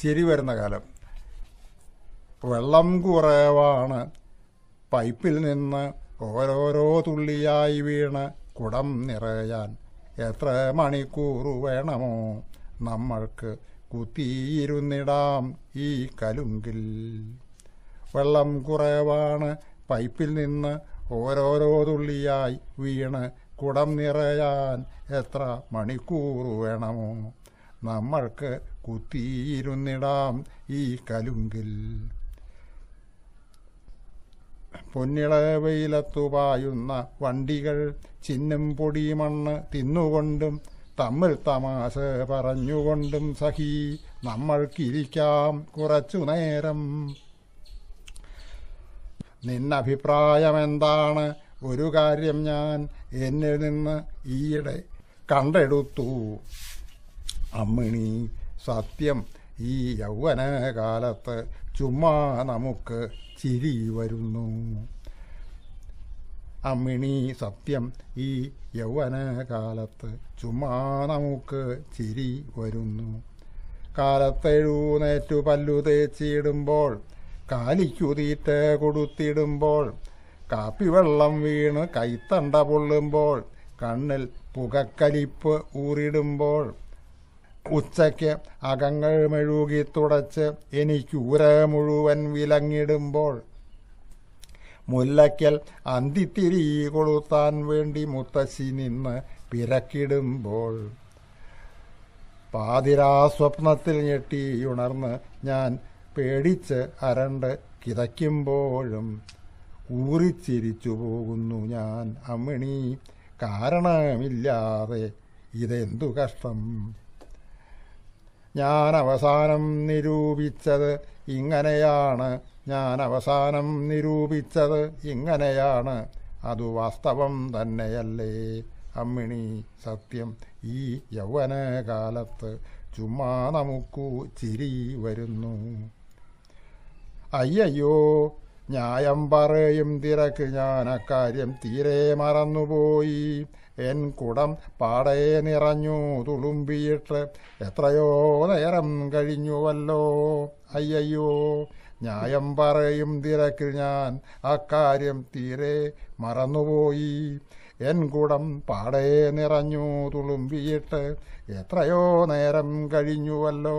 ചിരി വരുന്ന കാലം. വെള്ളം കുറവാണ്. പൈപ്പിൽ നിന്ന് ഓരോരോ തുള്ളിയായി വീണ് കുടം നിറയാൻ എത്ര മണിക്കൂർ വേണമോ? നമ്മൾക്ക് കുത്തിയിരുന്നിടാം ഈ കലുങ്കിൽ. വെള്ളം കുറവാണ്. പൈപ്പിൽ നിന്ന് ഓരോരോ തുള്ളിയായി വീണ് കുടം നിറയാൻ എത്ര മണിക്കൂർ വേണമോ? നമ്മൾക്ക് കുത്തിയിരുന്നിടാം ഈ കലുങ്കിൽ. പൊന്നിള വെയിലത്തു പായുന്ന വണ്ടികൾ ചിന്നും പൊടി മണ്ണ് തിന്നുകൊണ്ടും തമ്മിൽ തമാശ പറഞ്ഞുകൊണ്ടും സഖി നമ്മൾക്കിരിക്കാം കുറച്ചു നേരം. നിന്നഭിപ്രായമെന്താണ്? ഒരു കാര്യം ഞാൻ എന്നിൽ നിന്ന് ഈയിടെ കണ്ടെടുത്തു. അമ്മിണി സത്യം ഈ യൗവനകാലത്ത് ചുമ്മാ നമുക്ക് ചിരി വരുന്നു. അമ്മിണി സത്യം ഈ യൗവനകാലത്ത് ചുമ്മാ നമുക്ക് ചിരി വരുന്നു. കാലത്തെഴുന്നേറ്റു പല്ലു തേച്ചിടുമ്പോൾ കാലിക്കു തീറ്റ കൊടുത്തിടുമ്പോൾ കാപ്പിവെള്ളം വീണ് കൈത്തണ്ട പൊള്ളുമ്പോൾ കണ്ണിൽ പുകക്കലിപ്പ് ഊറിടുമ്പോൾ ഉച്ചയ്ക്ക് അകങ്ങൾ മെഴുകി തുടച്ച് എനിക്കൂര മുഴുവൻ വിലങ്ങിടുമ്പോൾ മുല്ലയ്ക്കൽ അന്തിത്തിരി കൊളുത്താൻ വേണ്ടി മുത്തശ്ശി നിന്ന് പിരക്കിടുമ്പോൾ പാതിരാ സ്വപ്നത്തിൽ ഞെട്ടിയുണർന്ന് ഞാൻ പേടിച്ച് അരണ്ട് കിതയ്ക്കുമ്പോഴും ഊറിച്ചിരിച്ചു പോകുന്നു ഞാൻ അമ്മിണി. കാരണമില്ലാതെ ഇതെന്തു കഷ്ടം? ഞാൻ അവസാനം നിരൂപിച്ചത് ഇങ്ങനെയാണ്. ഞാൻ അവസാനം നിരൂപിച്ചത് ഇങ്ങനെയാണ്. അതു വാസ്തവം തന്നെയല്ലേ? അമ്മിണി സത്യം. ഈ യൗവനകാലത്ത് ചുമ്മാ നമുക്കു ചിരി വരുന്നു. അയ്യയ്യോ ന്യായം പറയും തിരക്ക് ഞാൻ അക്കാര്യം തീരെ മറന്നുപോയി. എൻ കുടം പാടേ നിറഞ്ഞു തുളുമ്പിയിട്ട് എത്രയോ നേരം കഴിഞ്ഞുവല്ലോ. അയ്യയ്യോ ന്യായം പറയും തിരക്കിൽ ഞാൻ അക്കാര്യം തീരെ മറന്നുപോയി. എൻ കുടം പാടെ നിറഞ്ഞു തുളുമ്പിയിട്ട് എത്രയോ നേരം കഴിഞ്ഞുവല്ലോ.